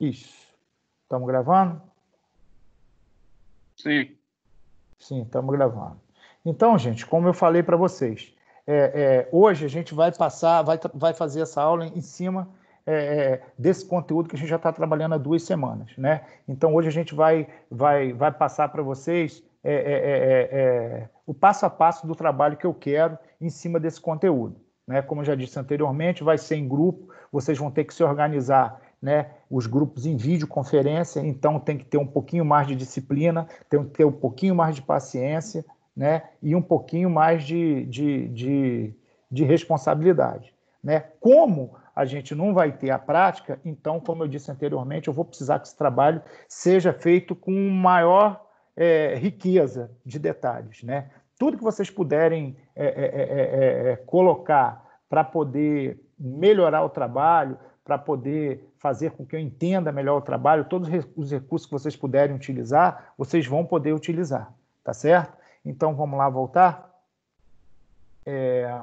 Isso. Estamos gravando? Sim. Sim, estamos gravando. Então, gente, como eu falei para vocês, é, é, hoje a gente vai passar, vai, vai fazer essa aula em cima é, é desse conteúdo que a gente já está trabalhando há duas semanas, né? Então, hoje a gente vai, vai, vai passar para vocês é, é, o passo a passo do trabalho que eu quero em cima desse conteúdo. Né? Como eu já disse anteriormente, vai ser em grupo, vocês vão ter que se organizar né, os grupos em videoconferência, então tem que ter um pouquinho mais de disciplina, tem que ter um pouquinho mais de paciência né, e um pouquinho mais de, de, de, de responsabilidade. Né? Como a gente não vai ter a prática, então, como eu disse anteriormente, eu vou precisar que esse trabalho seja feito com maior é, riqueza de detalhes. Né? Tudo que vocês puderem é, é, é colocar para poder melhorar o trabalho, para poder fazer com que eu entenda melhor o trabalho, todos os recursos que vocês puderem utilizar, vocês vão poder utilizar, tá certo? Então vamos lá voltar. É...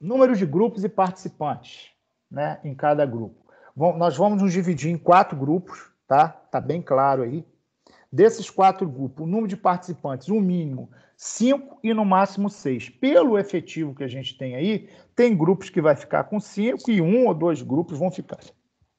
Número de grupos e participantes, né, em cada grupo. nós vamos nos dividir em quatro grupos, tá? Tá bem claro aí. Desses quatro grupos, o número de participantes, o mínimo cinco e no máximo seis. Pelo efetivo que a gente tem aí, tem grupos que vai ficar com cinco e um ou dois grupos vão ficar,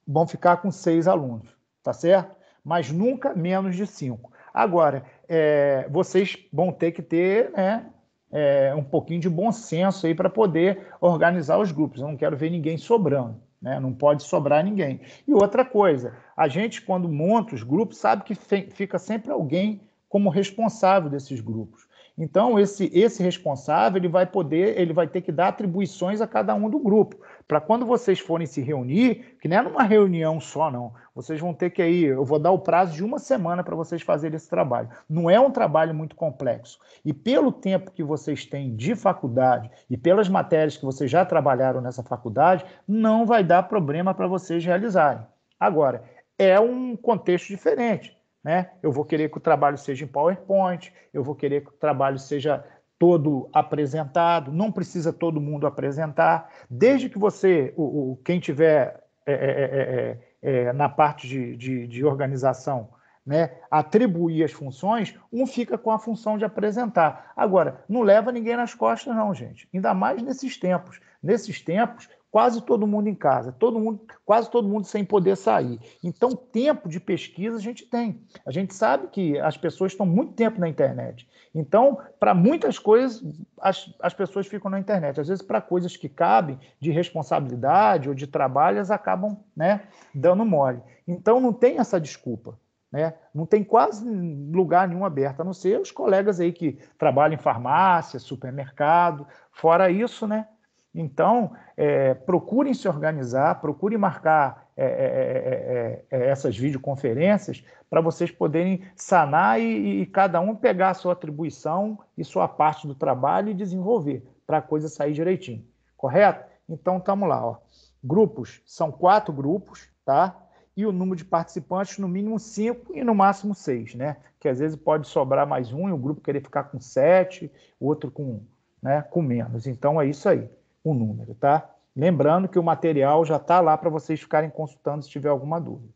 vão ficar com seis alunos, tá certo? Mas nunca menos de cinco. Agora, é, vocês vão ter que ter né, é, um pouquinho de bom senso aí para poder organizar os grupos. Eu não quero ver ninguém sobrando. Né? Não pode sobrar ninguém. E outra coisa, a gente, quando monta os grupos, sabe que fica sempre alguém como responsável desses grupos. Então, esse, esse responsável ele vai poder, ele vai ter que dar atribuições a cada um do grupo. Para quando vocês forem se reunir, que não é numa reunião só, não. Vocês vão ter que aí, eu vou dar o prazo de uma semana para vocês fazerem esse trabalho. Não é um trabalho muito complexo. E pelo tempo que vocês têm de faculdade e pelas matérias que vocês já trabalharam nessa faculdade, não vai dar problema para vocês realizarem. Agora, é um contexto diferente. Né? Eu vou querer que o trabalho seja em PowerPoint, eu vou querer que o trabalho seja todo apresentado, não precisa todo mundo apresentar, desde que você, o, o quem tiver é é, é, é, é, na parte de, de, de organização, né, atribuir as funções, um fica com a função de apresentar. Agora, não leva ninguém nas costas, não, gente. Ainda mais nesses tempos. Nesses tempos, quase todo mundo em casa, todo mundo, quase todo mundo sem poder sair. Então, tempo de pesquisa a gente tem. A gente sabe que as pessoas estão muito tempo na internet. Então, para muitas coisas, as, as pessoas ficam na internet. Às vezes, para coisas que cabem de responsabilidade ou de trabalho, elas acabam né, dando mole. Então, não tem essa desculpa. Né? Não tem quase lugar nenhum aberto, a não ser os colegas aí que trabalham em farmácia, supermercado. Fora isso, né? Então, é, procurem se organizar, procurem marcar é, é, é, é essas videoconferências para vocês poderem sanar e, e, cada um pegar a sua atribuição e sua parte do trabalho e desenvolver para a coisa sair direitinho. Correto? Então, estamos lá. Ó. Grupos, são quatro grupos, tá? E o número de participantes, no mínimo cinco e no máximo seis, né? Que às vezes pode sobrar mais um e o grupo querer ficar com sete, o outro com, né, com menos. Então, é isso aí o número, tá? Lembrando que o material já está lá para vocês ficarem consultando se tiver alguma dúvida.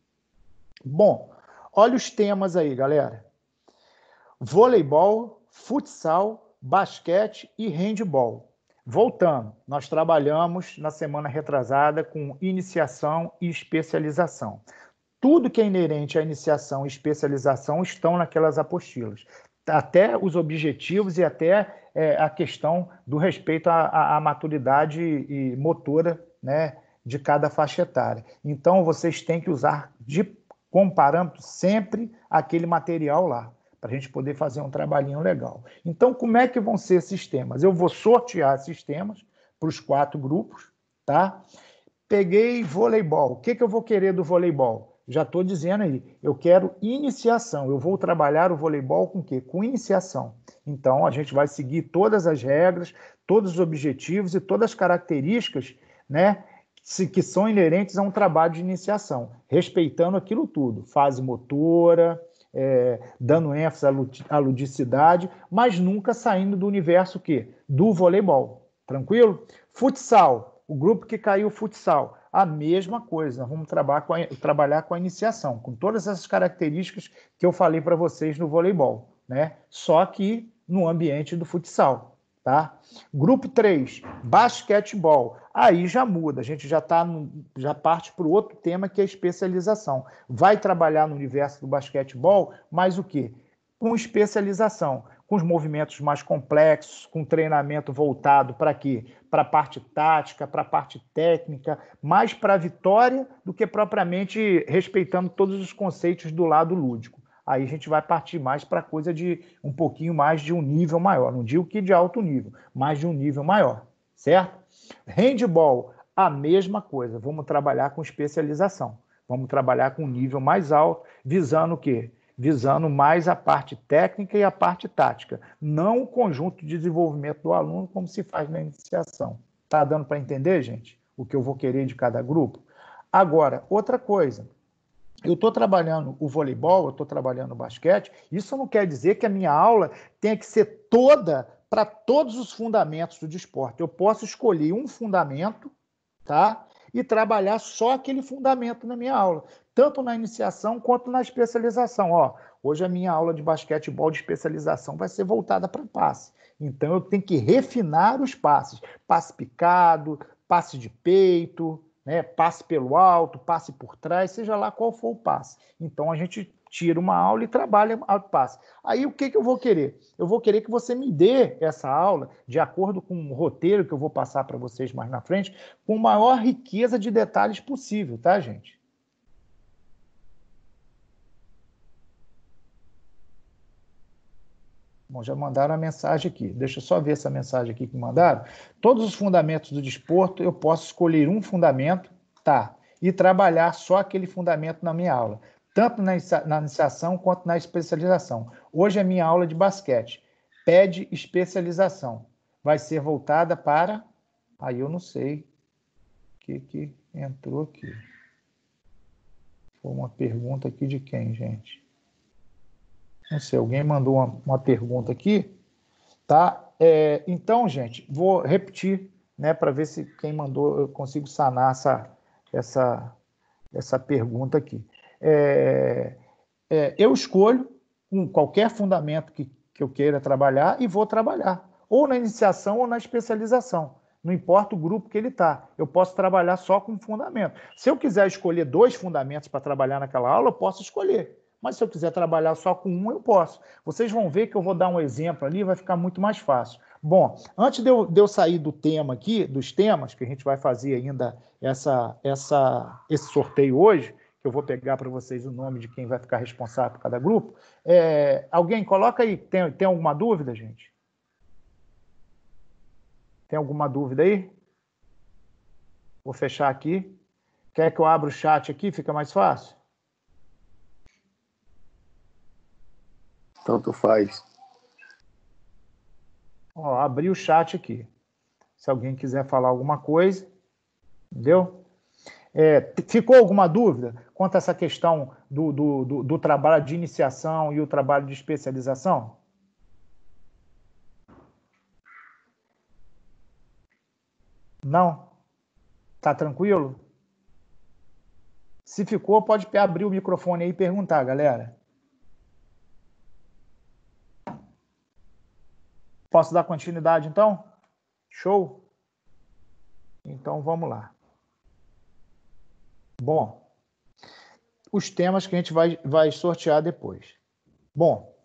Bom, olha os temas aí, galera. Voleibol, futsal, basquete e handball. Voltando, nós trabalhamos na semana retrasada com iniciação e especialização. Tudo que é inerente à iniciação e especialização estão naquelas apostilas até os objetivos e até é, a questão do respeito à, à, à maturidade e motora né, de cada faixa etária. Então, vocês têm que usar de, como parâmetro sempre aquele material lá, para a gente poder fazer um trabalhinho legal. Então, como é que vão ser esses temas? Eu vou sortear esses temas para os quatro grupos, tá? Peguei voleibol. O que, que eu vou querer do voleibol? Já estou dizendo aí, eu quero iniciação. Eu vou trabalhar o voleibol com o quê? Com iniciação. Então, a gente vai seguir todas as regras, todos os objetivos e todas as características né, que são inerentes a um trabalho de iniciação, respeitando aquilo tudo, fase motora, é, dando ênfase à ludicidade, mas nunca saindo do universo que do voleibol. Tranquilo? Futsal, O grupo que caiu futsal, a mesma coisa. Nós vamos trabalhar com a, trabalhar com a iniciação, com todas essas características que eu falei para vocês no voleibol, né? Só que no ambiente do futsal, tá? Grupo 3, basquetebol. Aí já muda, a gente já tá no, já parte para o outro tema que é especialização. Vai trabalhar no universo do basquetebol, mas o quê? Com especialização com os movimentos mais complexos, com treinamento voltado para quê? Para a parte tática, para a parte técnica, mais para a vitória do que propriamente respeitando todos os conceitos do lado lúdico. Aí a gente vai partir mais para coisa de um pouquinho mais de um nível maior. Não digo que de alto nível, mas de um nível maior, certo? Handball, a mesma coisa. Vamos trabalhar com especialização. Vamos trabalhar com um nível mais alto, visando o quê? visando mais a parte técnica e a parte tática, não o conjunto de desenvolvimento do aluno, como se faz na iniciação. Está dando para entender, gente, o que eu vou querer de cada grupo? Agora, outra coisa. Eu estou trabalhando o voleibol, eu estou trabalhando o basquete. Isso não quer dizer que a minha aula tenha que ser toda para todos os fundamentos do desporto. Eu posso escolher um fundamento, tá? E trabalhar só aquele fundamento na minha aula tanto na iniciação quanto na especialização. Ó, hoje a minha aula de basquetebol de especialização vai ser voltada para passe. Então eu tenho que refinar os passes. Passe picado, passe de peito, né, passe pelo alto, passe por trás, seja lá qual for o passe. Então a gente tira uma aula e trabalha o passe. Aí o que, que eu vou querer? Eu vou querer que você me dê essa aula, de acordo com o roteiro que eu vou passar para vocês mais na frente, com maior riqueza de detalhes possível, tá, gente? Bom, já mandaram a mensagem aqui. Deixa eu só ver essa mensagem aqui que mandaram. Todos os fundamentos do desporto, eu posso escolher um fundamento, tá, e trabalhar só aquele fundamento na minha aula, tanto na, iniciação quanto na especialização. Hoje a minha aula de basquete pede especialização. Vai ser voltada para. Aí eu não sei o que, que entrou aqui. Foi uma pergunta aqui de quem, gente? Não sei, alguém mandou uma, uma pergunta aqui, tá? É, então, gente, vou repetir, né, para ver se quem mandou eu consigo sanar essa, essa, essa pergunta aqui. É, é, eu escolho um, qualquer fundamento que, que eu queira trabalhar e vou trabalhar, ou na iniciação ou na especialização. Não importa o grupo que ele está, eu posso trabalhar só com fundamento. Se eu quiser escolher dois fundamentos para trabalhar naquela aula, eu posso escolher. Mas se eu quiser trabalhar só com um, eu posso. Vocês vão ver que eu vou dar um exemplo ali, vai ficar muito mais fácil. Bom, antes de eu, de eu sair do tema aqui, dos temas, que a gente vai fazer ainda essa, essa, esse sorteio hoje, que eu vou pegar para vocês o nome de quem vai ficar responsável por cada grupo. É, alguém coloca aí, tem, tem alguma dúvida, gente? Tem alguma dúvida aí? Vou fechar aqui. Quer que eu abra o chat aqui? Fica mais fácil? Tanto faz. Ó, abri o chat aqui. Se alguém quiser falar alguma coisa, entendeu? É, ficou alguma dúvida quanto a essa questão do, do, do, do trabalho de iniciação e o trabalho de especialização? Não? Tá tranquilo? Se ficou, pode abrir o microfone aí e perguntar, galera. Posso dar continuidade então? Show? Então vamos lá. Bom, os temas que a gente vai, vai sortear depois. Bom,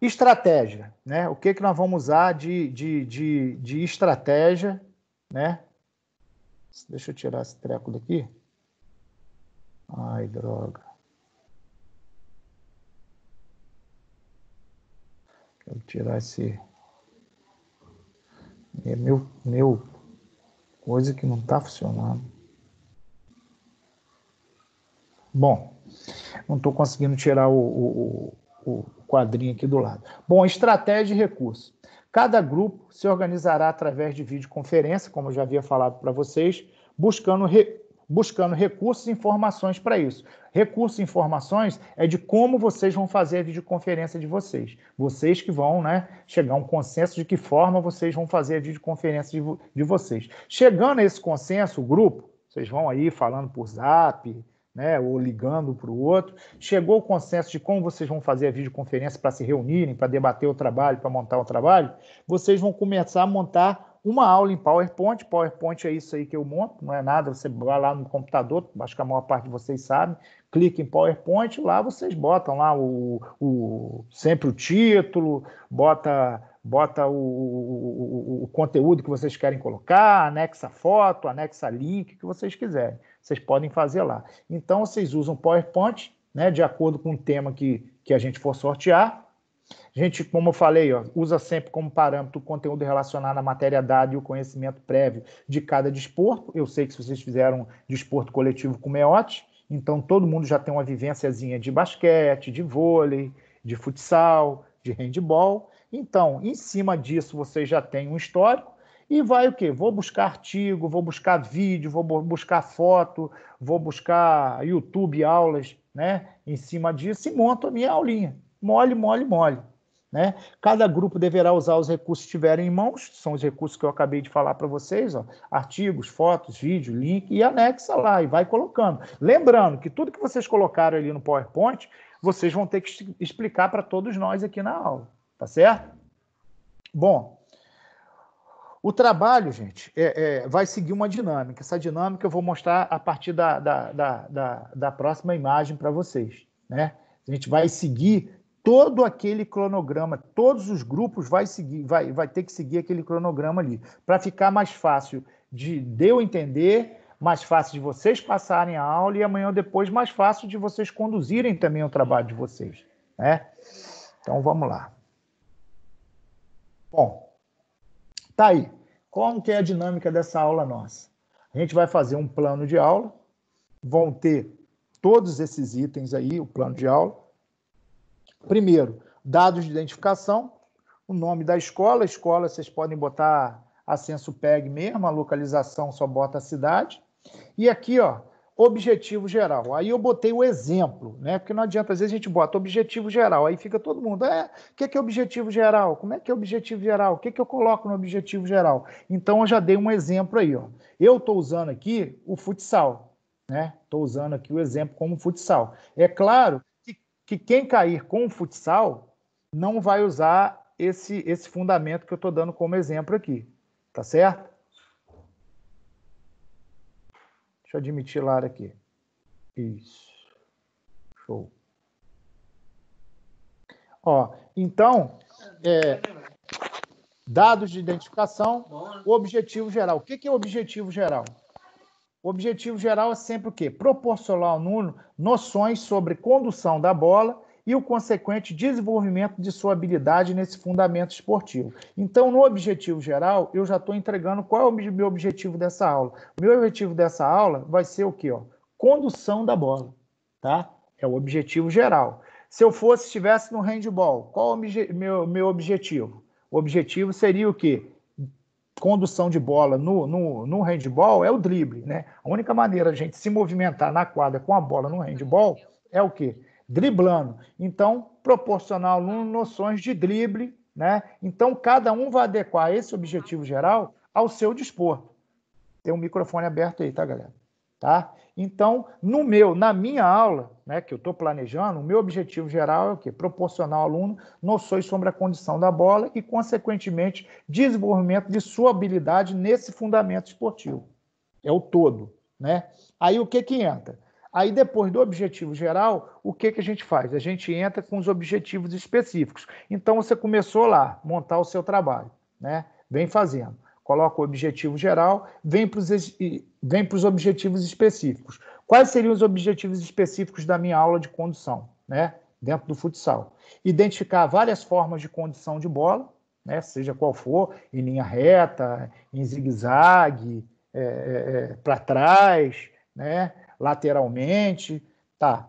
estratégia, né? O que, que nós vamos usar de, de, de, de estratégia, né? Deixa eu tirar esse treco daqui. Ai, droga. Quero tirar esse. É meu, meu coisa que não está funcionando. Bom, não estou conseguindo tirar o, o, o, quadrinho aqui do lado. Bom, estratégia e recurso. Cada grupo se organizará através de videoconferência, como eu já havia falado para vocês, buscando re, buscando recursos e informações para isso. Recursos e informações é de como vocês vão fazer a videoconferência de vocês. Vocês que vão né, chegar a um consenso de que forma vocês vão fazer a videoconferência de, de vocês. Chegando a esse consenso, o grupo, vocês vão aí falando por zap, né, ou ligando para o outro. Chegou o consenso de como vocês vão fazer a videoconferência para se reunirem, para debater o trabalho, para montar o trabalho. Vocês vão começar a montar uma aula em PowerPoint. PowerPoint é isso aí que eu monto, não é nada. Você vai lá no computador, acho que a maior parte de vocês sabe, clica em PowerPoint, lá vocês botam lá o, o sempre o título, bota bota o, o, o, conteúdo que vocês querem colocar, anexa foto, anexa link, que vocês quiserem. Vocês podem fazer lá. Então, vocês usam PowerPoint, né, de acordo com o tema que, que a gente for sortear. A gente, como eu falei, ó, usa sempre como parâmetro o conteúdo relacionado à matéria dada e o conhecimento prévio de cada desporto. Eu sei que vocês fizeram desporto coletivo com meote, então todo mundo já tem uma vivênciazinha de basquete, de vôlei, de futsal, de handball. Então, em cima disso, você já tem um histórico e vai o quê? Vou buscar artigo, vou buscar vídeo, vou buscar foto, vou buscar YouTube aulas, né? Em cima disso e monto a minha aulinha. Mole, mole, mole. Né? Cada grupo deverá usar os recursos que tiverem em mãos, são os recursos que eu acabei de falar para vocês, ó, artigos, fotos, vídeo, link, e anexa lá e vai colocando. Lembrando que tudo que vocês colocaram ali no PowerPoint, vocês vão ter que explicar para todos nós aqui na aula. Tá certo? Bom, o trabalho, gente, é, é, vai seguir uma dinâmica. Essa dinâmica eu vou mostrar a partir da, da, da, da, da próxima imagem para vocês. Né? A gente vai seguir todo aquele cronograma, todos os grupos vai seguir, vai, vai ter que seguir aquele cronograma ali, para ficar mais fácil de, de eu entender, mais fácil de vocês passarem a aula e amanhã ou depois mais fácil de vocês conduzirem também o trabalho de vocês. Né? Então vamos lá. Bom, tá aí. Como que é a dinâmica dessa aula nossa? A gente vai fazer um plano de aula, vão ter todos esses itens aí, o plano de aula. Primeiro, dados de identificação, o nome da escola, a escola vocês podem botar a censo PEG mesmo, a localização só bota a cidade. E aqui, ó, objetivo geral. Aí eu botei o exemplo, né? Porque não adianta, às vezes a gente bota objetivo geral, aí fica todo mundo, é, o que é, que é objetivo geral? Como é que é objetivo geral? O que, é que eu coloco no objetivo geral? Então eu já dei um exemplo aí, ó. Eu estou usando aqui o futsal, né? Estou usando aqui o exemplo como futsal. É claro que, que quem cair com o futsal não vai usar esse, esse fundamento que eu estou dando como exemplo aqui, tá certo? Deixa eu admitir lá aqui. Isso. Show. Ó, então, é, dados de identificação, objetivo geral. O que é o objetivo geral? Objetivo geral é sempre o quê? Proporcionar ao aluno noções sobre condução da bola e o consequente desenvolvimento de sua habilidade nesse fundamento esportivo. Então, no objetivo geral, eu já estou entregando qual é o meu objetivo dessa aula. O meu objetivo dessa aula vai ser o quê? Ó? Condução da bola, tá? É o objetivo geral. Se eu fosse, estivesse no handball, qual é o meu, meu objetivo? O objetivo seria o quê? Condução de bola no, no, no handball é o drible, né? A única maneira de a gente se movimentar na quadra com a bola no handball é o quê? driblando. Então, proporcionar ao aluno noções de drible, né? Então, cada um vai adequar esse objetivo geral ao seu dispor. Tem um microfone aberto aí, tá, galera? Tá? Então, no meu, na minha aula, né, que eu estou planejando, o meu objetivo geral é o quê? Proporcionar ao aluno noções sobre a condição da bola e, consequentemente, desenvolvimento de sua habilidade nesse fundamento esportivo. É o todo, né? Aí o que que entra? Aí, depois do objetivo geral, o que, que a gente faz? A gente entra com os objetivos específicos. Então, você começou lá, montar o seu trabalho, né? Vem fazendo. Coloca o objetivo geral, vem para os vem os objetivos específicos. Quais seriam os objetivos específicos da minha aula de condução, né? Dentro do futsal. Identificar várias formas de condução de bola, né? Seja qual for, em linha reta, em zigue-zague, é, é, é para trás, né? lateralmente, tá?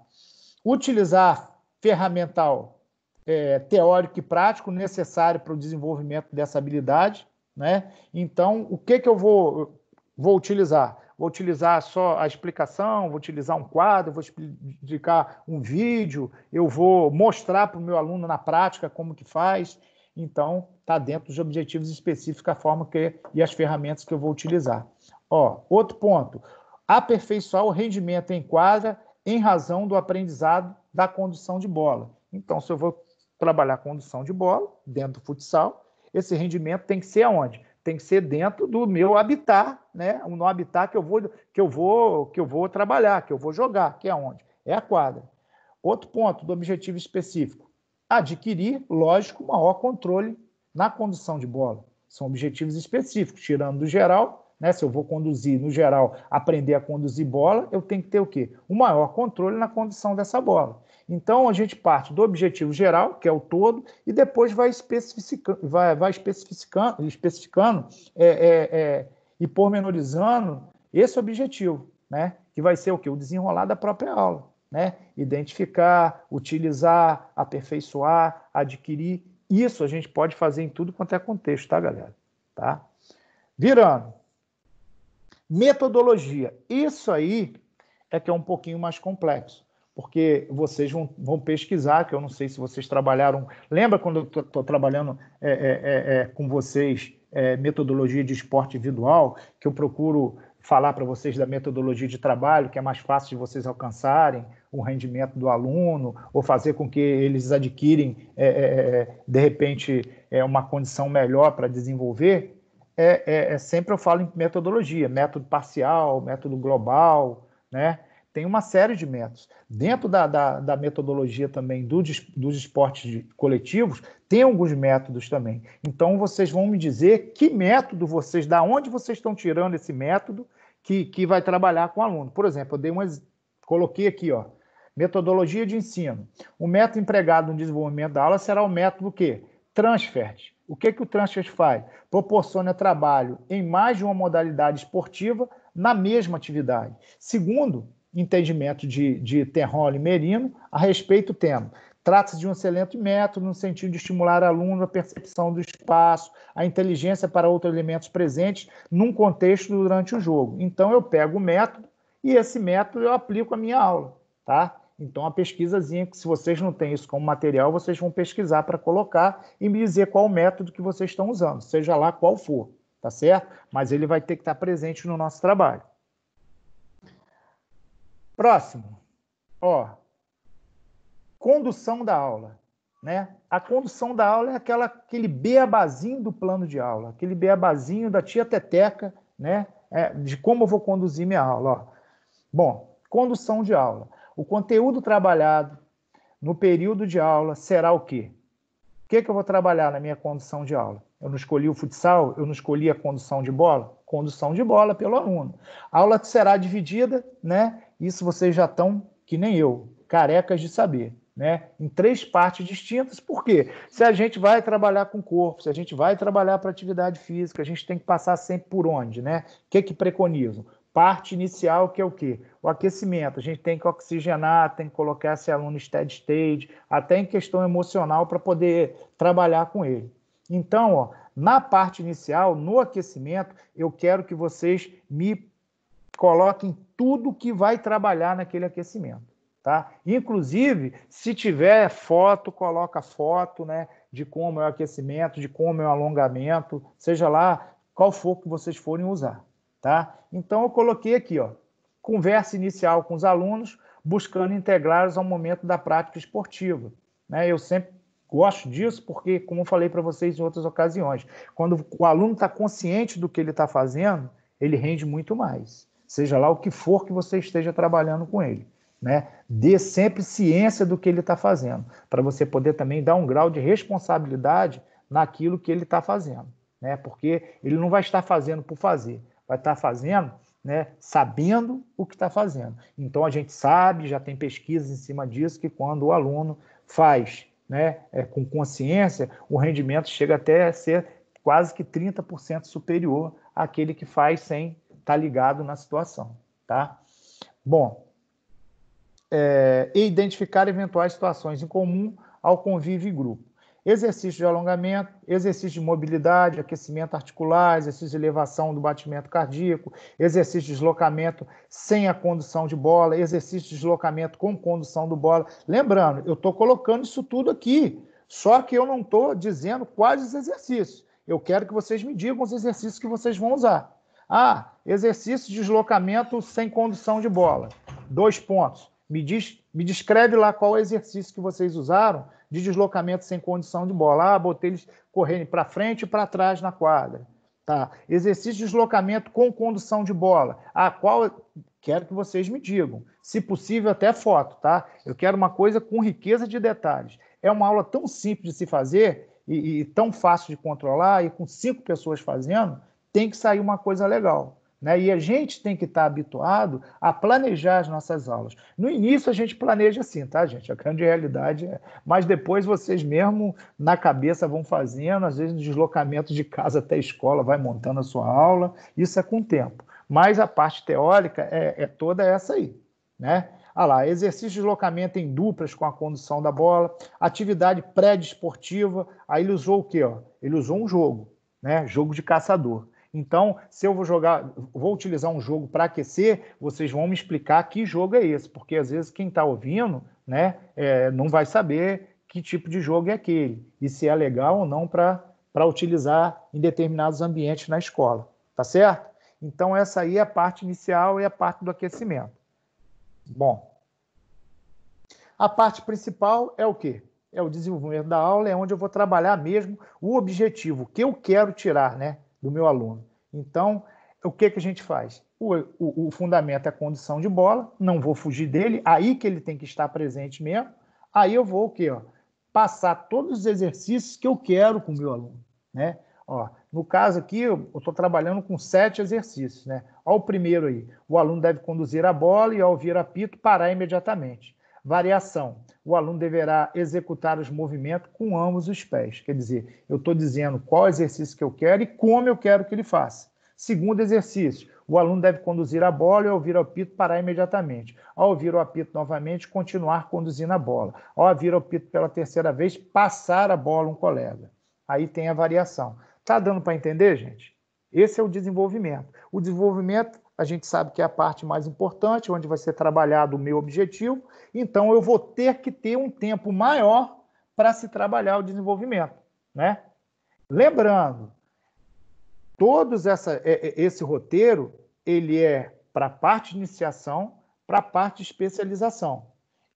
Utilizar ferramental é, teórico e prático necessário para o desenvolvimento dessa habilidade, né? Então, o que que eu vou vou utilizar? vou utilizar só a explicação, vou utilizar um quadro, vou explicar um vídeo, eu vou mostrar para o meu aluno na prática como que faz. Então, está dentro dos objetivos específicos a forma que e as ferramentas que eu vou utilizar. Ó, outro ponto, aperfeiçoar o rendimento em quadra em razão do aprendizado da condução de bola. Então, se eu vou trabalhar condução de bola dentro do futsal, esse rendimento tem que ser aonde? Tem que ser dentro do meu habitat, né? No habitat que eu vou que eu vou que eu vou trabalhar, que eu vou jogar, que é onde? É a quadra. Outro ponto do objetivo específico: adquirir, lógico, maior controle na condução de bola. São objetivos específicos, tirando do geral, né? Se eu vou conduzir, no geral, aprender a conduzir bola, eu tenho que ter o quê? O maior controle na condução dessa bola. Então, a gente parte do objetivo geral, que é o todo, e depois vai especificando, vai, vai especificando, especificando é, é, é, e pormenorizando esse objetivo, né? que vai ser o quê? O desenrolar da própria aula. Né? Identificar, utilizar, aperfeiçoar, adquirir. Isso a gente pode fazer em tudo quanto é contexto, tá, galera? Tá? Virando. Metodologia. Isso aí é que é um pouquinho mais complexo porque vocês vão, vão, pesquisar, que eu não sei se vocês trabalharam. Lembra quando eu estou trabalhando é, é, é, é, com vocês é, metodologia de esporte individual, que eu procuro falar para vocês da metodologia de trabalho, que é mais fácil de vocês alcançarem o rendimento do aluno, ou fazer com que eles adquirem, é, de repente, uma condição melhor para desenvolver? É, sempre eu falo em metodologia, método parcial, método global, né? tem uma série de métodos. Dentro da, da, da metodologia também do, dos esportes coletivos, tem alguns métodos também. Então, vocês vão me dizer que método vocês, da onde vocês estão tirando esse método que, que vai trabalhar com o aluno. Por exemplo, eu dei umas, coloquei aqui, ó, metodologia de ensino. O método empregado no desenvolvimento da aula será o método quê? Transfert. O que, que o Transfert faz? Proporciona trabalho em mais de uma modalidade esportiva na mesma atividade. Segundo, entendimento de, de e Merino a respeito do tema. Trata-se de um excelente método no sentido de estimular aluno a percepção do espaço, a inteligência para outros elementos presentes num contexto durante o jogo. Então, eu pego o método e esse método eu aplico à minha aula, tá? Então, a pesquisazinha, que se vocês não têm isso como material, vocês vão pesquisar para colocar e me dizer qual método que vocês estão usando, seja lá qual for, tá certo? Mas ele vai ter que estar presente no nosso trabalho. Próximo. Ó, condução da aula. Né? A condução da aula é aquela, aquele beabazinho do plano de aula, aquele beabazinho da tia Teteca, né? É, de como eu vou conduzir minha aula. Ó. Bom, condução de aula. O conteúdo trabalhado no período de aula será o quê? O que, que eu vou trabalhar na minha condução de aula? Eu não escolhi o futsal, eu não escolhi a condução de bola? Condução de bola pelo aluno. A aula será dividida né, isso vocês já estão, que nem eu, carecas de saber. Né, em três partes distintas, porque se a gente vai trabalhar com o corpo, se a gente vai trabalhar para atividade física, a gente tem que passar sempre por onde, né? O que que preconizam? Parte inicial, que é o quê? O aquecimento. A gente tem que oxigenar, tem que colocar esse aluno steady state, até em questão emocional, para poder trabalhar com ele. Então, ó, na parte inicial, no aquecimento, eu quero que vocês me coloquem tudo que vai trabalhar naquele aquecimento. Tá? Inclusive, se tiver foto, coloca foto né, de como é o aquecimento, de como é o alongamento, seja lá qual for que vocês forem usar. Tá? Então, eu coloquei aqui, ó, conversa inicial com os alunos, buscando integrá-los ao momento da prática esportiva. Né? Eu sempre gosto disso porque, como eu falei para vocês em outras ocasiões, quando o aluno está consciente do que ele está fazendo, ele rende muito mais seja lá o que for que você esteja trabalhando com ele. Né? Dê sempre ciência do que ele está fazendo, para você poder também dar um grau de responsabilidade naquilo que ele está fazendo. Né? Porque ele não vai estar fazendo por fazer, vai estar fazendo né, sabendo o que está fazendo. Então a gente sabe, já tem pesquisas em cima disso, que quando o aluno faz né, é, com consciência, o rendimento chega até a ser quase que 30% superior àquele que faz sem está ligado na situação, tá? Bom, é, e identificar eventuais situações em comum ao convívio em grupo. Exercício de alongamento, exercício de mobilidade, aquecimento articular, exercício de elevação do batimento cardíaco, exercício de deslocamento sem a condução de bola, exercício de deslocamento com condução do bola. Lembrando, eu estou colocando isso tudo aqui, só que eu não estou dizendo quais os exercícios. Eu quero que vocês me digam os exercícios que vocês vão usar. Ah, exercício de deslocamento sem condução de bola. Dois pontos. Me, diz, me descreve lá qual exercício que vocês usaram de deslocamento sem condição de bola. Ah, botei eles correrem para frente e para trás na quadra. Tá. Exercício de deslocamento com condução de bola. Ah, qual. Quero que vocês me digam. Se possível, até foto, tá? Eu quero uma coisa com riqueza de detalhes. É uma aula tão simples de se fazer e, e tão fácil de controlar, e com cinco pessoas fazendo, tem que sair uma coisa legal. Né? E a gente tem que estar habituado a planejar as nossas aulas. No início a gente planeja assim, tá, gente? A grande realidade é. Mas depois vocês mesmo na cabeça vão fazendo, às vezes no deslocamento de casa até a escola, vai montando a sua aula. Isso é com o tempo. Mas a parte teórica é, é toda essa aí, né? Ah lá, exercício de deslocamento em duplas com a condução da bola, atividade pré-desportiva. Aí ele usou o quê? Ó? Ele usou um jogo, né? Jogo de caçador. Então, se eu vou jogar, vou utilizar um jogo para aquecer, vocês vão me explicar que jogo é esse, porque às vezes quem está ouvindo, né, é, não vai saber que tipo de jogo é aquele e se é legal ou não para utilizar em determinados ambientes na escola, tá certo? Então, essa aí é a parte inicial e a parte do aquecimento. Bom, a parte principal é o quê? É o desenvolvimento da aula, é onde eu vou trabalhar mesmo o objetivo, o que eu quero tirar, né? Do meu aluno. Então, o que, que a gente faz? O, o, o, fundamento é a condição de bola, não vou fugir dele, aí que ele tem que estar presente mesmo. Aí eu vou o quê? Ó? Passar todos os exercícios que eu quero com o meu aluno. Né? Ó, no caso aqui, eu estou trabalhando com sete exercícios. Né? Olha o primeiro aí. O aluno deve conduzir a bola e, ao ouvir apito, parar imediatamente. Variação. O aluno deverá executar os movimentos com ambos os pés. Quer dizer, eu estou dizendo qual exercício que eu quero e como eu quero que ele faça. Segundo exercício, o aluno deve conduzir a bola e, ao ouvir o apito, parar imediatamente. Ao ouvir o apito novamente, continuar conduzindo a bola. Ao ouvir o apito pela terceira vez, passar a bola um colega. Aí tem a variação. Tá dando para entender, gente? Esse é o desenvolvimento. O desenvolvimento a gente sabe que é a parte mais importante, onde vai ser trabalhado o meu objetivo, então eu vou ter que ter um tempo maior para se trabalhar o desenvolvimento. Né? Lembrando, essa, é, é, esse roteiro ele é para a parte de iniciação, para a parte de especialização.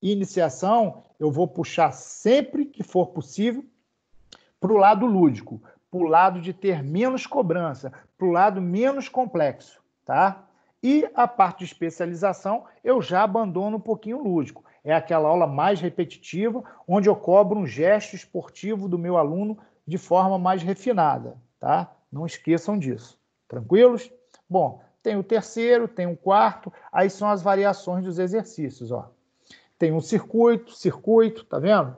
Iniciação, eu vou puxar sempre que for possível para o lado lúdico, para o lado de ter menos cobrança, para o lado menos complexo, tá? E a parte de especialização eu já abandono um pouquinho lúdico. É aquela aula mais repetitiva, onde eu cobro um gesto esportivo do meu aluno de forma mais refinada, tá? Não esqueçam disso. Tranquilos? Bom, tem o terceiro, tem o quarto, aí são as variações dos exercícios, ó. Tem um circuito, circuito, tá vendo?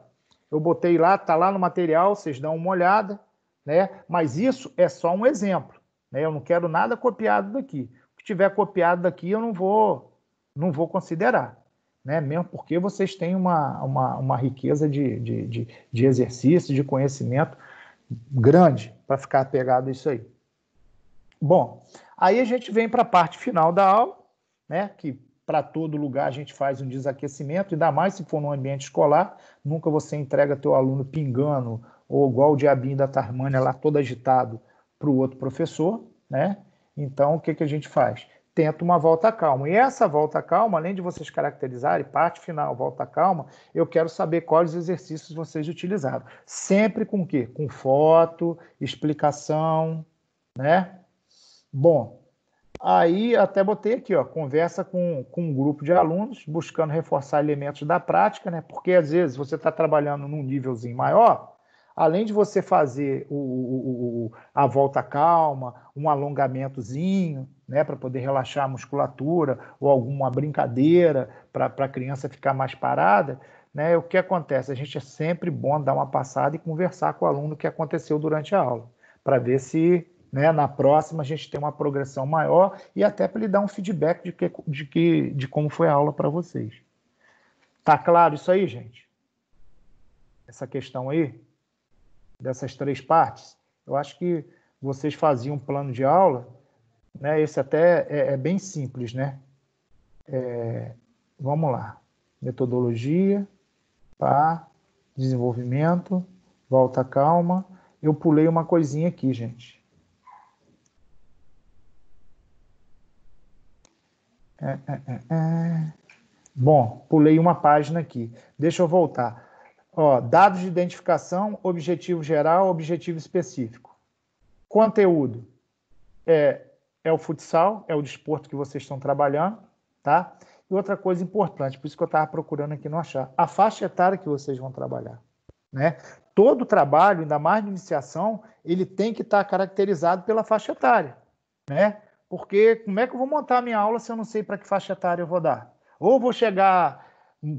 Eu botei lá, tá lá no material, vocês dão uma olhada, né? Mas isso é só um exemplo, né? Eu não quero nada copiado daqui tiver copiado daqui, eu não vou, não vou considerar. Né? Mesmo porque vocês têm uma, uma, uma riqueza de, de, de, de exercício, de conhecimento grande para ficar apegado a isso aí. Bom, aí a gente vem para a parte final da aula, né? que para todo lugar a gente faz um desaquecimento, ainda mais se for no ambiente escolar, nunca você entrega teu aluno pingando ou igual o diabinho da Tarmânia lá todo agitado para o outro professor, né? Então, o que, que a gente faz? Tenta uma volta calma. E essa volta calma, além de vocês caracterizarem, parte final, volta calma, eu quero saber quais exercícios vocês utilizaram. Sempre com o quê? Com foto, explicação, né? Bom, aí até botei aqui, ó, conversa com, com um grupo de alunos, buscando reforçar elementos da prática, né? Porque às vezes você está trabalhando num nívelzinho maior, além de você fazer o, o, o, a volta calma, um alongamentozinho, né, para poder relaxar a musculatura, ou alguma brincadeira para a criança ficar mais parada, né, o que acontece? A gente é sempre bom dar uma passada e conversar com o aluno o que aconteceu durante a aula, para ver se né, na próxima a gente tem uma progressão maior e até para ele dar um feedback de, que, de, que, de como foi a aula para vocês. Tá claro isso aí, gente? Essa questão aí? Dessas três partes, eu acho que vocês faziam um plano de aula, né? Esse até é, é bem simples, né? É, vamos lá. Metodologia, pá, desenvolvimento, volta calma. Eu pulei uma coisinha aqui, gente. É, é, é, é. Bom, pulei uma página aqui. Deixa eu voltar. Ó, dados de identificação, objetivo geral, objetivo específico. Conteúdo é, é o futsal, é o desporto que vocês estão trabalhando, tá? E outra coisa importante, por isso que eu estava procurando aqui não achar, a faixa etária que vocês vão trabalhar, né? Todo trabalho, ainda mais de iniciação, ele tem que estar caracterizado pela faixa etária, né? Porque como é que eu vou montar a minha aula se eu não sei para que faixa etária eu vou dar? Ou vou chegar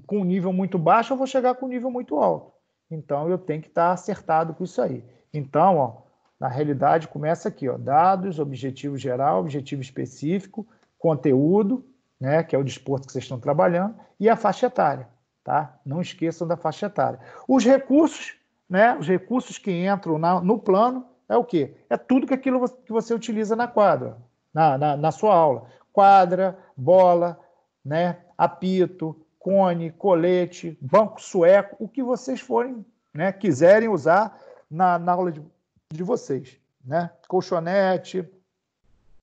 com um nível muito baixo ou vou chegar com um nível muito alto. Então eu tenho que estar acertado com isso aí. Então, ó, na realidade começa aqui, ó, dados, objetivo geral, objetivo específico, conteúdo, né, que é o desporto que vocês estão trabalhando, e a faixa etária, tá? Não esqueçam da faixa etária. Os recursos, né, os recursos que entram na, no plano é o quê? É tudo que aquilo que você utiliza na quadra, na, na, na sua aula. Quadra, bola, né, apito, cone, colete, banco sueco, o que vocês forem, né, quiserem usar na, na aula de, de vocês, né? Colchonete,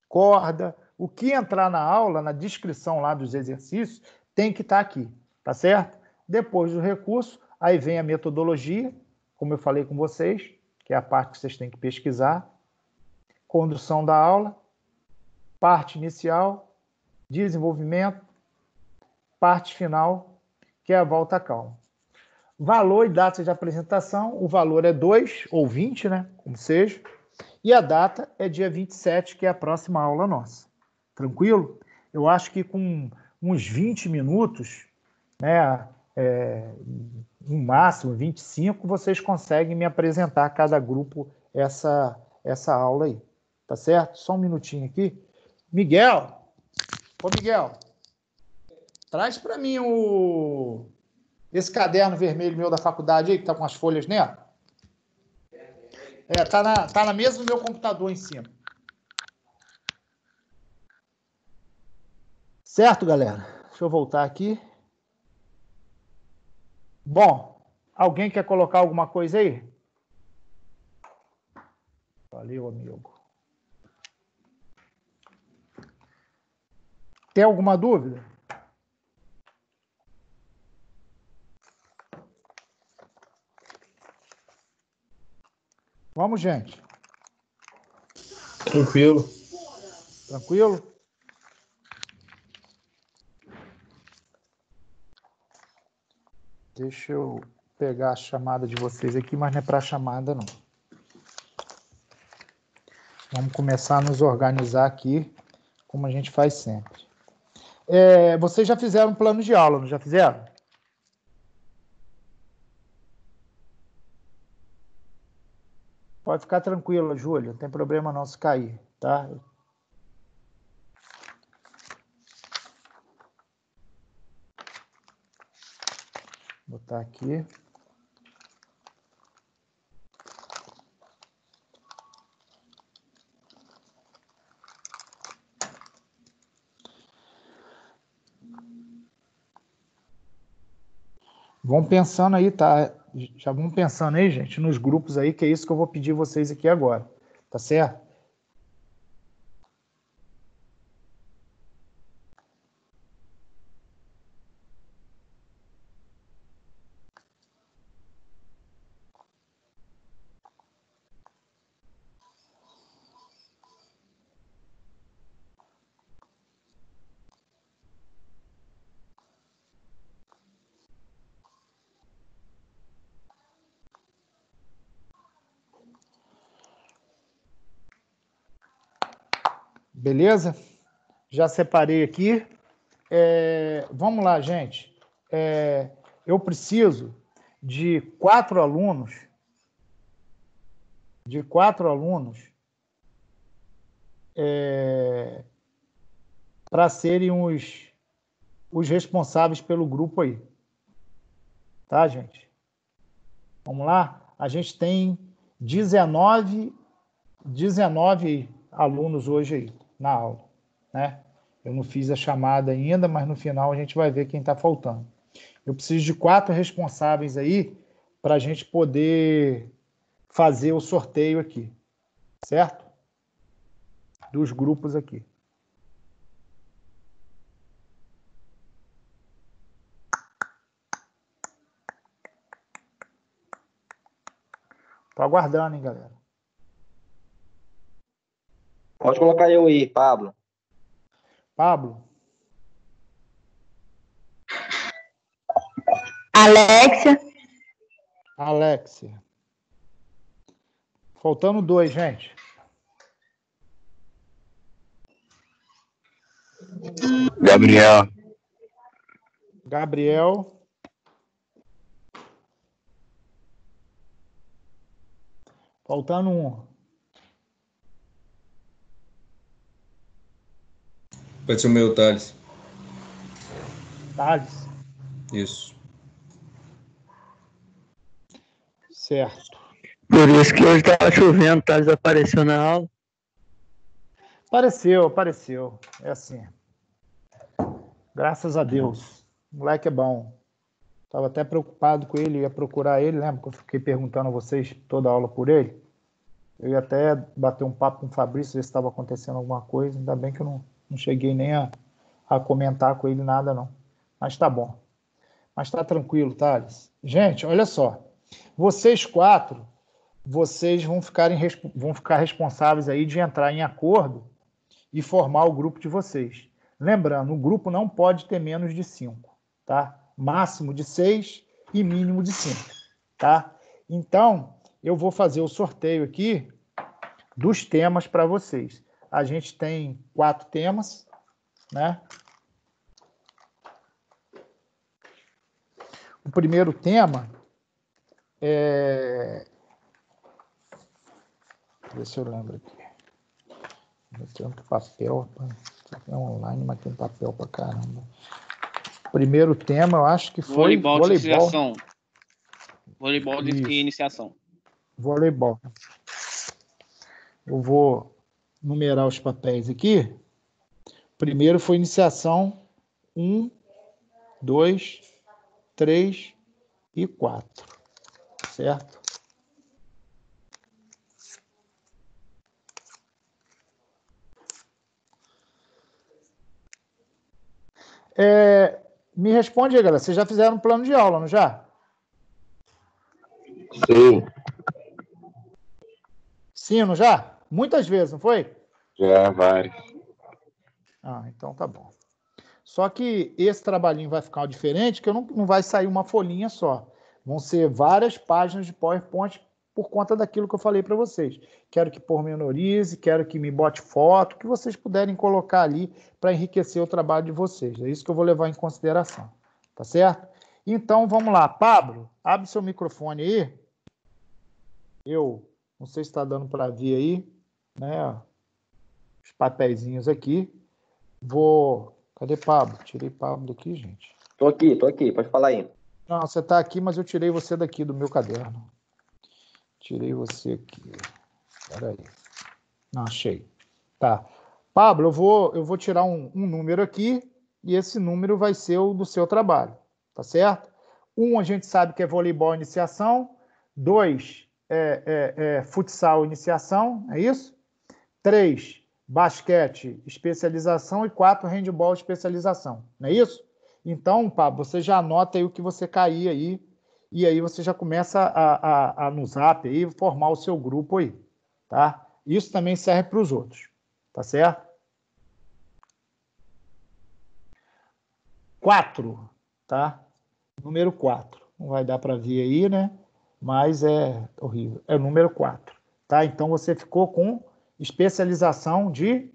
corda, o que entrar na aula, na descrição lá dos exercícios, tem que estar tá aqui, tá certo? Depois do recurso, aí vem a metodologia, como eu falei com vocês, que é a parte que vocês têm que pesquisar, condução da aula, parte inicial, desenvolvimento, parte final, que é a volta calma. Valor e data de apresentação, o valor é 2 ou 20, né? Como seja. E a data é dia 27, que é a próxima aula nossa. Tranquilo? Eu acho que com uns 20 minutos, né, é, no máximo 25, vocês conseguem me apresentar cada grupo essa, essa aula aí. Tá certo? Só um minutinho aqui. Miguel! Ô, Miguel, traz para mim o esse caderno vermelho meu da faculdade aí, que tá com as folhas nela. É, tá na, tá na mesa do meu computador em cima. Certo, galera? Deixa eu voltar aqui. Bom, alguém quer colocar alguma coisa aí? Valeu, amigo. Tem alguma dúvida? Vamos, gente. Tranquilo. Tranquilo? Deixa eu pegar a chamada de vocês aqui, mas não é para chamada, não. Vamos começar a nos organizar aqui, como a gente faz sempre. É, vocês já fizeram plano de aula, não já fizeram? Pode ficar tranquila, Júlia, não tem problema não se cair, tá? botar aqui. Vão pensando aí, tá? Já vão pensando aí, gente, nos grupos aí, que é isso que eu vou pedir vocês aqui agora, tá certo? Beleza? Já separei aqui. É, vamos lá, gente. É, eu preciso de quatro alunos, de quatro alunos, é, para serem os, os responsáveis pelo grupo aí. Tá, gente? Vamos lá? A gente tem 19, 19 alunos hoje aí na aula, né? Eu não fiz a chamada ainda, mas no final a gente vai ver quem está faltando. Eu preciso de quatro responsáveis aí para a gente poder fazer o sorteio aqui, certo? Dos grupos aqui. Tô aguardando, hein, galera. Pode colocar eu aí, Pablo. Pablo. Alexia. Alexia. Faltando dois, gente. Gabriel. Gabriel. Faltando um. Pode ser o meu, Thales. Thales. Isso. Certo. Por isso que hoje estava chovendo, Thales apareceu na aula. Apareceu, apareceu. É assim. Graças a Deus. O moleque é bom. Estava até preocupado com ele, ia procurar ele, lembra que eu fiquei perguntando a vocês toda a aula por ele? Eu ia até bater um papo com o Fabrício, ver se estava acontecendo alguma coisa. Ainda bem que eu não, não cheguei nem a, a comentar com ele nada, não. Mas tá bom. Mas tá tranquilo, Thales. Gente, olha só. Vocês quatro, vocês vão, ficarem, vão ficar responsáveis aí de entrar em acordo e formar o grupo de vocês. Lembrando, o grupo não pode ter menos de cinco, tá? máximo de seis e mínimo de cinco, tá? Então, eu vou fazer o sorteio aqui dos temas para vocês. A gente tem quatro temas, né? O primeiro tema é. Deixa eu ver se eu lembro aqui. Tem tanto papel, é online, mas tem papel para caramba primeiro tema, eu acho que foi voleibol, voleibol. de iniciação. Voleibol de Isso. iniciação. Voleibol. Eu vou numerar os papéis aqui. Primeiro foi iniciação 1, 2, 3 e 4. Certo? É, me responde aí, galera. Vocês já fizeram um plano de aula, não já? Sim. Sim, não já? Muitas vezes, não foi? Já, várias. Ah, então tá bom. Só que esse trabalhinho vai ficar diferente, que não, não vai sair uma folhinha só. Vão ser várias páginas de PowerPoint por conta daquilo que eu falei para vocês. Quero que pormenorize, quero que me bote foto, que vocês puderem colocar ali para enriquecer o trabalho de vocês. É isso que eu vou levar em consideração. Tá certo? Então vamos lá. Pablo, abre seu microfone aí. Eu não sei se está dando para ver aí, né? Os papeizinhos aqui. Vou. Cadê Pablo? Tirei Pablo daqui, gente. Tô aqui, tô aqui, pode falar aí. Não, você está aqui, mas eu tirei você daqui do meu caderno. Tirei você aqui. Espera aí. Não, achei. Tá. Pablo, eu vou, eu vou tirar um, um número aqui e esse número vai ser o do seu trabalho. Tá certo? Um, a gente sabe que é voleibol iniciação. Dois, é, é, é futsal iniciação. É isso? Três, basquete especialização. E quatro, handball especialização. Não é isso? Então, Pablo, você já anota aí o que você cair aí e aí você já começa a, a, a no Zap aí formar o seu grupo aí, tá? Isso também serve para os outros, tá certo? Quatro, tá? Número quatro. Não vai dar para ver aí, né? Mas é horrível. É o número quatro, tá? Então você ficou com especialização de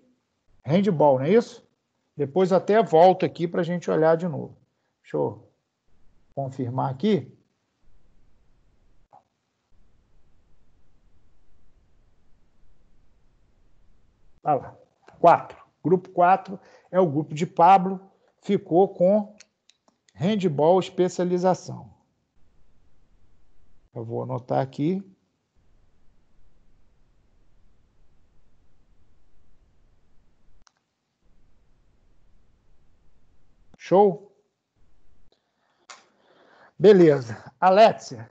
handball, não é isso? Depois até volto aqui para a gente olhar de novo. Deixa eu confirmar aqui. Olha lá. Quatro. Grupo 4 é o grupo de Pablo, ficou com handball especialização. Eu vou anotar aqui. Show? Beleza. Alexia.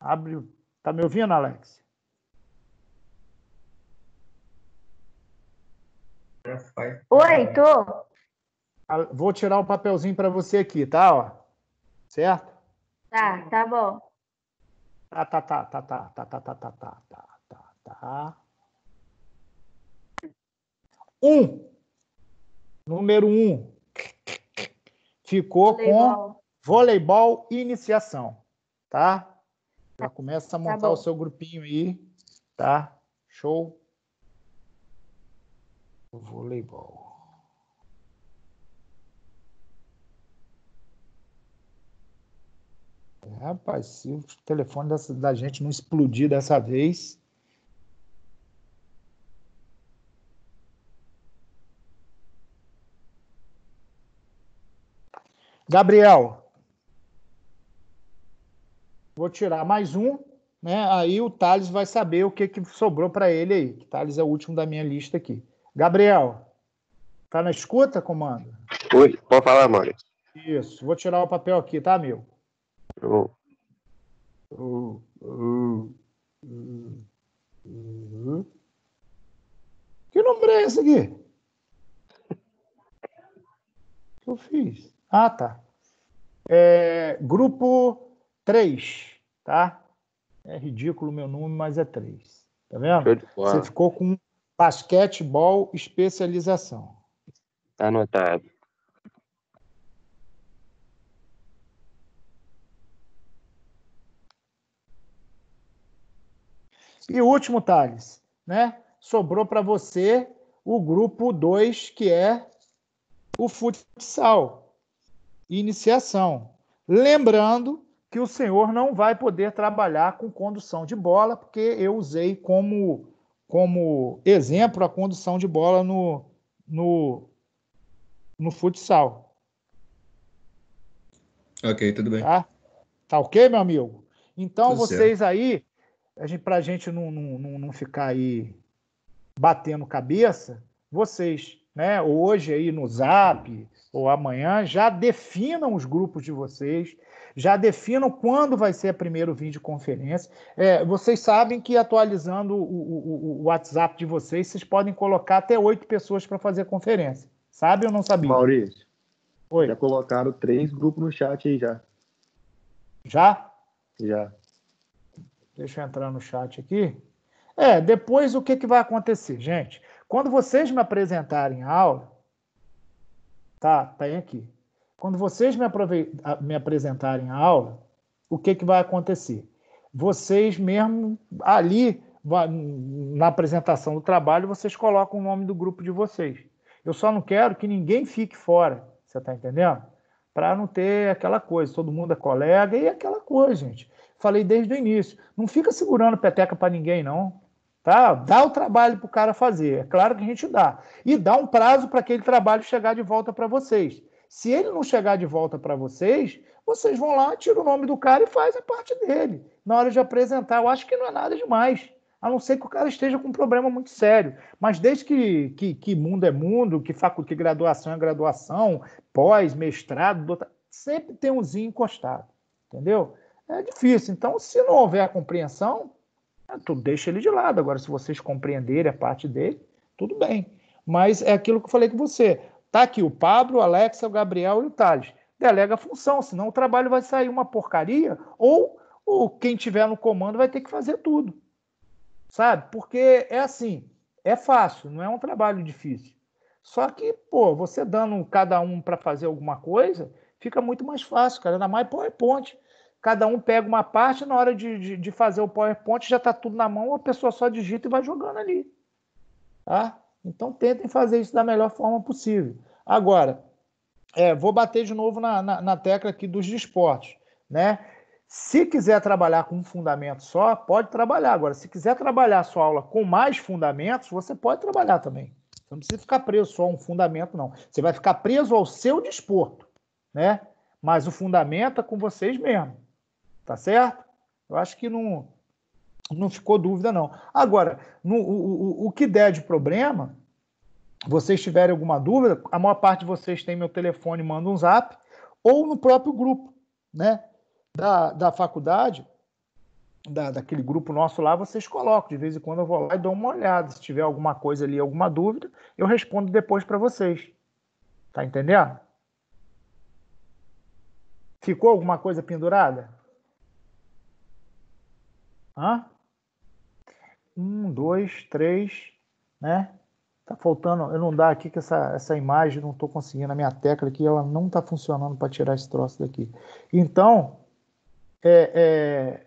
Abre. Tá me ouvindo, Alexia? Oi, tô. Vou tirar o papelzinho para você aqui, tá? Ó. Certo? Tá, tá bom. Tá, tá, tá, tá, tá, tá, tá, tá, tá, tá, tá, tá, tá. Um. Número um. Ficou com Voleibol. voleibol iniciação, tá? Já começa a montar bom. o seu grupinho aí, tá? Show. Voleibol. Rapaz, se o telefone dessa- da gente não explodir dessa vez. Gabriel, vou tirar mais um, né? Aí o Thales vai saber o que, que sobrou para ele aí. O Thales é o último da minha lista aqui. Gabriel, tá na escuta, comando? Oi, pode falar, mano. Isso, vou tirar o papel aqui, tá, meu? Eu- Que número é esse aqui? O que eu fiz? Ah, tá. É, grupo 3, tá? É ridículo o meu número, mas é 3. Tá vendo? Você ficou com basquetebol especialização. Tá anotado. E o último, Thales, né? Sobrou para você o grupo 2, que é o futsal. Iniciação. Lembrando que o senhor não vai poder trabalhar com condução de bola, porque eu usei como, como exemplo a condução de bola no, no, no futsal. Ok, tudo bem. Tá? Tá ok, meu amigo? Então, Tudo vocês aí, a gente, pra gente não, não, não, não ficar aí batendo cabeça, vocês, né, hoje aí no Zap ou amanhã, já definam os grupos de vocês, já definam quando vai ser a primeira videoconferência. É, vocês sabem que atualizando o, o, o WhatsApp de vocês, vocês podem colocar até oito pessoas para fazer conferência. Sabe ou não sabia? Maurício, Oi, já colocaram três grupos no chat aí já. já? Já. Deixa eu entrar no chat aqui. É, depois o que, que vai acontecer, gente? Quando vocês me apresentarem a aula, tá, tem aqui. Quando vocês me, me apresentarem a aula, o que, que vai acontecer? Vocês mesmo ali, na apresentação do trabalho, vocês colocam o nome do grupo de vocês. Eu só não quero que ninguém fique fora, você está entendendo? Para não ter aquela coisa, todo mundo é colega e aquela coisa, gente. Falei desde o início. Não fica segurando peteca para ninguém, não. Tá? Dá o trabalho para o cara fazer. É claro que a gente dá. E dá um prazo para aquele trabalho chegar de volta para vocês. Se ele não chegar de volta para vocês, vocês vão lá, tiram o nome do cara e faz a parte dele. Na hora de apresentar, eu acho que não é nada demais. A não ser que o cara esteja com um problema muito sério. Mas desde que, que, que mundo é mundo, que, facu, que graduação é graduação, pós, mestrado, doutor- sempre tem umzinho encostado. Entendeu? É difícil. Então, se não houver a compreensão, tu deixa ele de lado. Agora, se vocês compreenderem a parte dele, tudo bem. Mas é aquilo que eu falei com você. Tá aqui o Pablo, o Alexa, o Gabriel e o Thales. Delega a função, senão o trabalho vai sair uma porcaria ou, ou quem tiver no comando vai ter que fazer tudo. Sabe? Porque é assim, é fácil, não é um trabalho difícil. Só que, pô, você dando cada um para fazer alguma coisa, fica muito mais fácil, cara. Ainda mais PowerPoint. Cada um pega uma parte, na hora de, de, de fazer o PowerPoint já está tudo na mão, a pessoa só digita e vai jogando ali. Tá? Então tentem fazer isso da melhor forma possível. Agora, é, vou bater de novo na, na, na tecla aqui dos desportos. Né? Se quiser trabalhar com um fundamento só, pode trabalhar. Agora, se quiser trabalhar a sua aula com mais fundamentos, você pode trabalhar também. Você não precisa ficar preso só a um fundamento, não. Você vai ficar preso ao seu desporto, né? Mas o fundamento é com vocês mesmo. Tá certo? Eu acho que não, não ficou dúvida, não. Agora, no, o, o, o que der de problema, vocês tiverem alguma dúvida, a maior parte de vocês tem meu telefone, manda um zap, ou no próprio grupo, né? Da, da faculdade, da, daquele grupo nosso lá, vocês colocam. De vez em quando eu vou lá e dou uma olhada. Se tiver alguma coisa ali, alguma dúvida, eu respondo depois para vocês. Tá entendendo? Ficou alguma coisa pendurada? Hã? Um, dois, três, né? Tá faltando, eu não dá aqui que essa, essa imagem não estou conseguindo, a minha tecla aqui ela não está funcionando para tirar esse troço daqui. Então, é, é,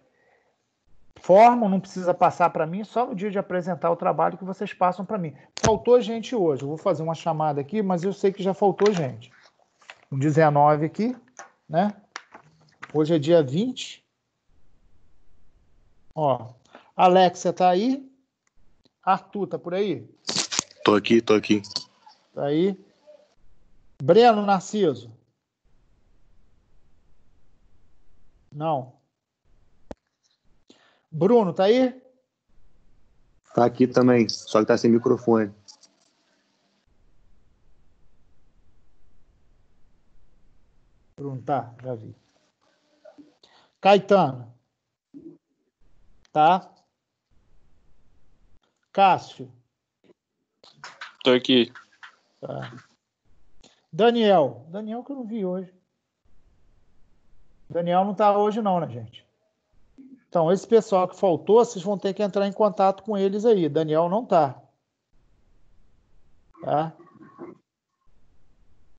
não precisa passar para mim, só no dia de apresentar o trabalho que vocês passam para mim. Faltou gente hoje, eu vou fazer uma chamada aqui, mas eu sei que já faltou gente. 19 aqui, né? Hoje é dia 20. Ó, Alexia tá aí. Arthur tá por aí? Tô aqui, tô aqui. Tá aí. Breno Narciso. Não. Bruno, tá aí? Tá aqui também, só que tá sem microfone. Bruno, tá, já vi. Caetano. Tá? Cássio. Tô aqui. Tá. Daniel. Daniel que eu não vi hoje. Daniel não tá hoje não, né, gente? Então, esse pessoal que faltou, vocês vão ter que entrar em contato com eles aí. Daniel não tá. Tá?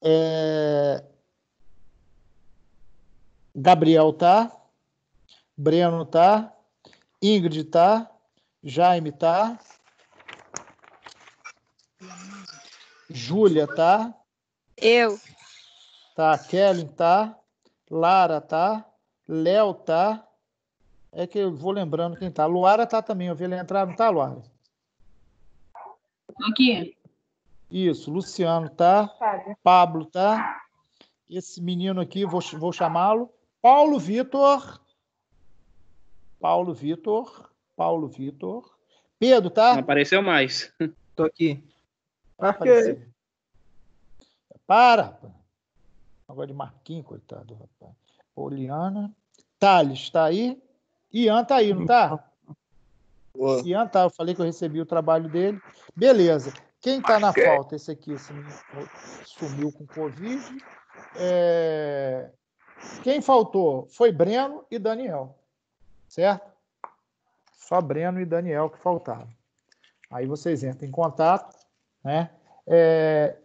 É... Gabriel tá. Breno tá. Ingrid tá. Jaime tá. Júlia tá. Eu. Tá. Kellen tá. Lara tá. Léo tá. É que eu vou lembrando quem tá. Luara tá também. Eu vi ele entrar, não tá, Luara? Aqui. Isso. Luciano tá. Fábio. Pablo tá. Esse menino aqui, vou, vou chamá-lo. Paulo Vitor. Paulo Vitor. Paulo Vitor. Pedro, tá? Não apareceu mais. Tô aqui. Aparecer. Para. Agora de Marquinhos, coitado, rapaz. Poliana. Thales, tá aí? Ian tá aí, não tá? Ian tá, eu falei que eu recebi o trabalho dele. Beleza. Quem tá na falta? Esse aqui esse sumiu com Covid. É, Quem faltou foi Breno e Daniel. Certo? Só Breno e Daniel que faltaram. Aí vocês entram em contato, né? É,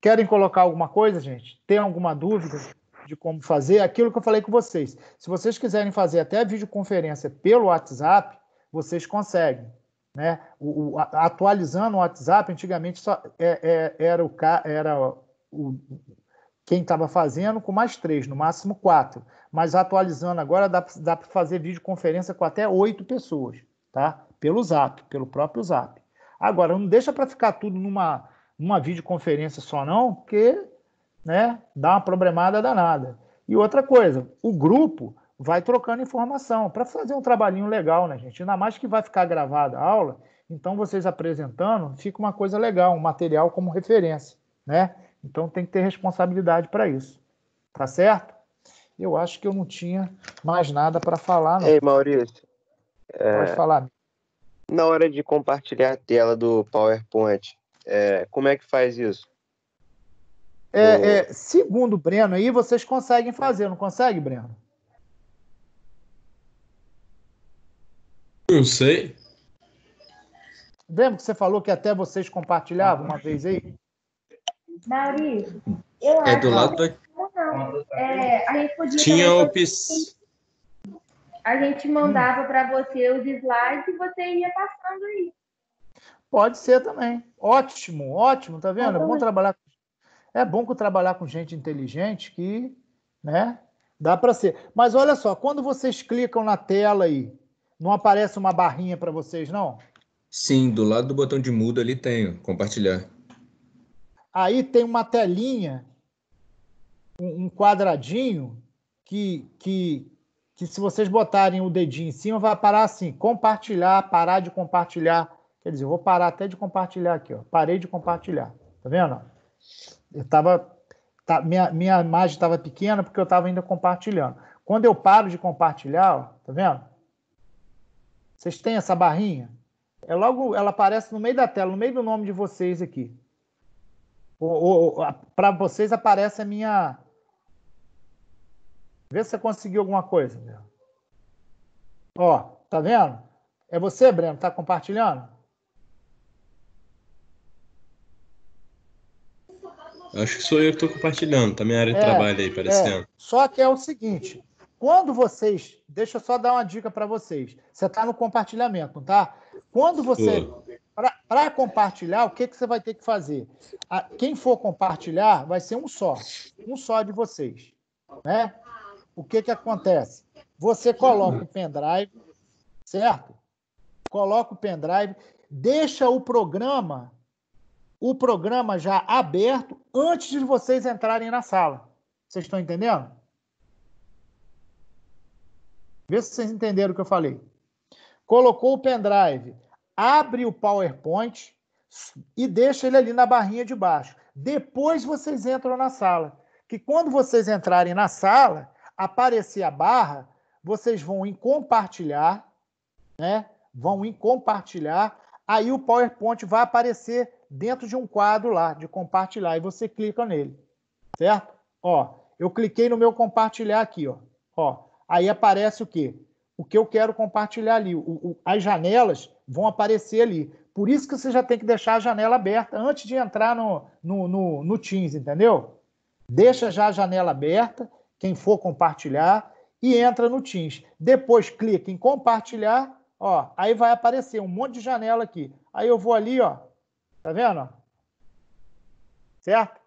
Querem colocar alguma coisa, gente? Tem alguma dúvida de como fazer? Aquilo que eu falei com vocês. Se vocês quiserem fazer até videoconferência pelo WhatsApp, vocês conseguem. Né? O, o- atualizando o WhatsApp, antigamente só é- é- era o, era o, quem estava fazendo com mais três, no máximo quatro. Mas atualizando agora dá, para fazer videoconferência com até oito pessoas, tá? Pelo Zap, pelo próprio Zap. Agora, não deixa para ficar tudo numa, numa videoconferência só, não, porque né, dá uma problemada danada. E outra coisa, o grupo vai trocando informação para fazer um trabalhinho legal, né, gente? Ainda mais que vai ficar gravada a aula, então vocês apresentando, fica uma coisa legal, um material como referência, né? Então tem que ter responsabilidade para isso. Tá certo? Eu acho que eu não tinha mais nada para falar, não. Ei, Maurício, Pode falar. na hora de compartilhar a tela do PowerPoint, é, como é que faz isso? É, é, segundo o Breno aí, vocês conseguem fazer, não consegue, Breno? Não sei. Lembra que você falou que até vocês compartilhavam uma vez aí? Maurício, eu É acho do lado da. que não. É, a gente podia Tinha também opção. A gente mandava para você os slides e você ia passando aí. Pode ser também. Ótimo, ótimo, tá vendo? É bom trabalhar. É bom trabalhar com gente inteligente que, né? Dá para ser. Mas olha só, quando vocês clicam na tela aí, não aparece uma barrinha para vocês, não? Sim, do lado do botão de mudo ali tem, compartilhar. Aí tem uma telinha, um quadradinho, que, que, que se vocês botarem o dedinho em cima, vai parar assim, compartilhar, parar de compartilhar. Quer dizer, eu vou parar até de compartilhar aqui, ó. Parei de compartilhar. Tá vendo? Eu tava. Tá, minha, minha imagem estava pequena porque eu estava ainda compartilhando. Quando eu paro de compartilhar, ó, tá vendo? Vocês têm essa barrinha? É logo, ela aparece no meio da tela, no meio do nome de vocês aqui. Para vocês aparece a minha. Vê se você conseguiu alguma coisa. Meu. Ó, tá vendo? É você, Breno? Tá compartilhando? Acho que sou eu que estou compartilhando, tá minha área de É, trabalho aí aparecendo. É, só que é o seguinte, quando vocês, deixa eu só dar uma dica para vocês. Você está no compartilhamento, tá? Quando você Tô. Para compartilhar, o que que você vai ter que fazer? A- quem for compartilhar vai ser um só, um só de vocês, né? O que que acontece? Você coloca o pendrive, certo? Coloca o pendrive, deixa o programa o programa já aberto antes de vocês entrarem na sala. Vocês estão entendendo? Vê se vocês entenderam o que eu falei. Colocou o pendrive, abre o PowerPoint e deixa ele ali na barrinha de baixo. Depois vocês entram na sala. Que quando vocês entrarem na sala, aparecer a barra, vocês vão em compartilhar, né? Vão em compartilhar, aí o PowerPoint vai aparecer dentro de um quadro lá de compartilhar e você clica nele, certo? Ó, eu cliquei no meu compartilhar aqui, ó. Ó, aí aparece o quê? O que eu quero compartilhar ali. O- o- as janelas vão aparecer ali. Por isso que você já tem que deixar a janela aberta antes de entrar no, no, no, no Teams, entendeu? Deixa já a janela aberta, quem for compartilhar, e entra no Teams. Depois clica em compartilhar, ó, aí vai aparecer um monte de janela aqui. Aí eu vou ali, ó, tá vendo? Certo?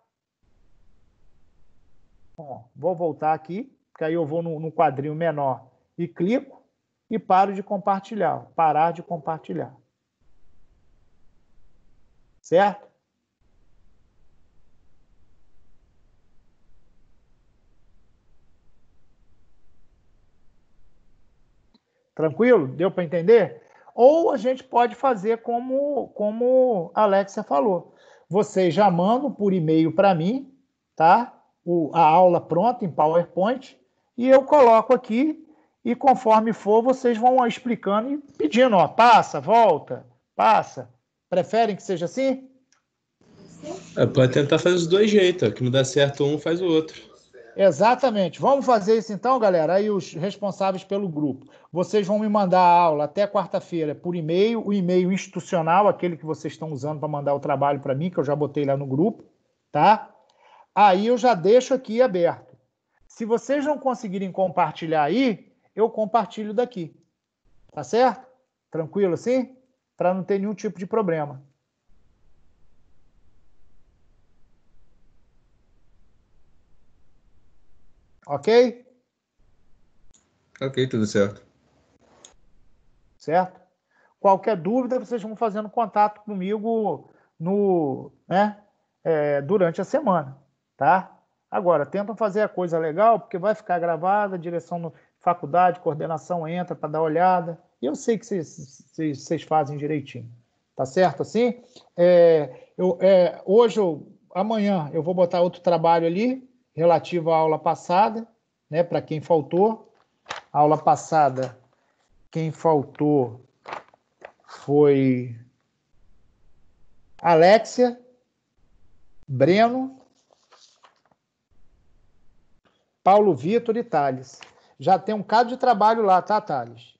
Ó, vou voltar aqui, que aí eu vou no, no quadrinho menor e clico e paro de compartilhar. Parar de compartilhar. Certo? Tranquilo? Deu para entender? Ou a gente pode fazer como, como a Alexia falou. Vocês já mandam por e-mail para mim, tá? O, a aula pronta em PowerPoint, e eu coloco aqui, e conforme for, vocês vão explicando e pedindo, ó, passa, volta, passa. Preferem que seja assim? É, pode tentar fazer os dois jeitos, ó, que não dá certo um, faz o outro. Exatamente. Vamos fazer isso então, galera. Aí os responsáveis pelo grupo. Vocês vão me mandar a aula até quarta-feira por e-mail, o e-mail institucional, aquele que vocês estão usando para mandar o trabalho para mim, que eu já botei lá no grupo, tá? Aí eu já deixo aqui aberto. Se vocês não conseguirem compartilhar aí, eu compartilho daqui. Tá certo? Tranquilo assim? Para não ter nenhum tipo de problema. Ok? Ok, tudo certo. certo? Qualquer dúvida, vocês vão fazendo contato comigo no, né, é, durante a semana, tá? Agora, tentam fazer a coisa legal, porque vai ficar gravada, direção no, faculdade, coordenação entra para dar olhada, eu sei que vocês, fazem direitinho, tá certo assim? É, eu, é, hoje, amanhã, eu vou botar outro trabalho ali, relativo à aula passada, né, para quem faltou. Aula passada, quem faltou foi Alexia, Breno, Paulo Vitor e Thales. Já tem um caso de trabalho lá, tá, Thales?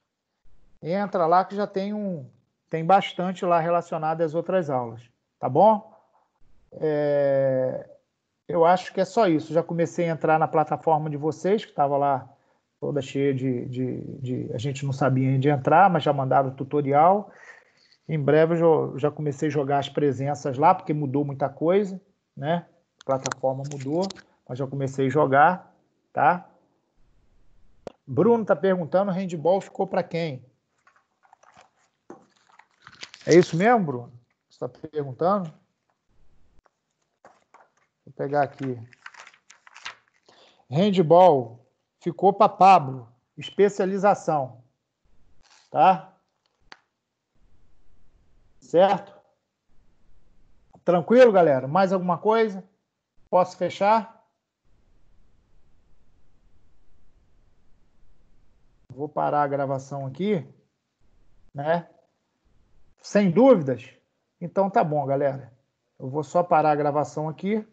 Entra lá que já tem um. Tem bastante lá relacionado às outras aulas, tá bom? É, eu acho que é só isso. Já comecei a entrar na plataforma de vocês, que estava lá toda cheia de, de, de, A gente não sabia onde entrar, mas já mandaram o tutorial. Em breve eu já, comecei a jogar as presenças lá, porque mudou muita coisa, né? A plataforma mudou, mas já comecei a jogar, tá? Bruno está perguntando: handball ficou para quem? É isso mesmo, Bruno? Você está perguntando? Vou pegar aqui. Handball ficou para Pablo, especialização. Tá? Certo? Tranquilo, galera? Mais alguma coisa? Posso fechar? Vou parar a gravação aqui, né? Sem dúvidas? Então tá bom, galera. Eu vou só parar a gravação aqui.